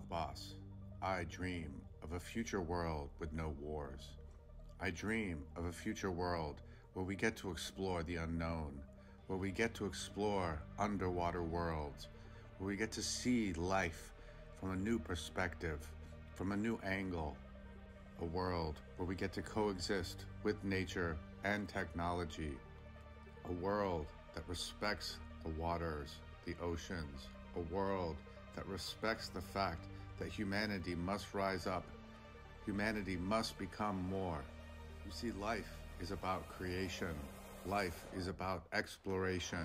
Boss. I dream of a future world with no wars. I dream of a future world where we get to explore the unknown, where we get to explore underwater worlds, where we get to see life from a new perspective, from a new angle. A world where we get to coexist with nature and technology. A world that respects the waters, the oceans. A world that respects the fact that humanity must rise up. Humanity must become more. You see, life is about creation. Life is about exploration.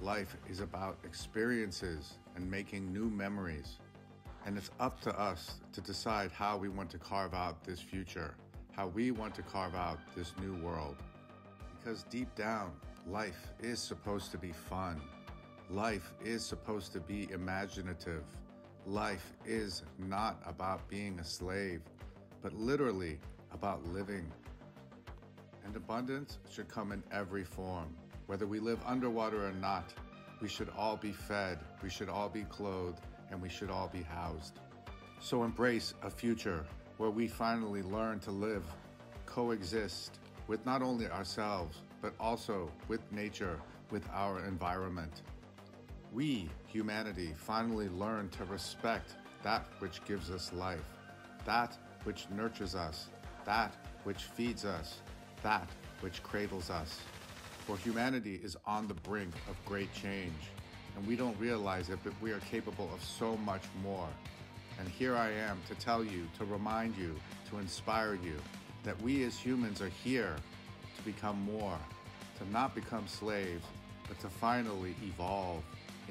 Life is about experiences and making new memories. And it's up to us to decide how we want to carve out this future, how we want to carve out this new world. Because deep down, life is supposed to be fun. Life is supposed to be imaginative. Life is not about being a slave, but literally about living. And abundance should come in every form. Whether we live underwater or not, we should all be fed, we should all be clothed, and we should all be housed. So embrace a future where we finally learn to live, coexist with not only ourselves, but also with nature, with our environment. We, humanity, finally learn to respect that which gives us life, that which nurtures us, that which feeds us, that which cradles us. For humanity is on the brink of great change, and we don't realize it, but we are capable of so much more. And here I am to tell you, to remind you, to inspire you that we as humans are here to become more, to not become slaves, but to finally evolve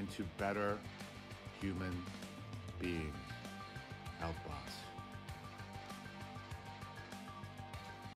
into better human beings. Boss.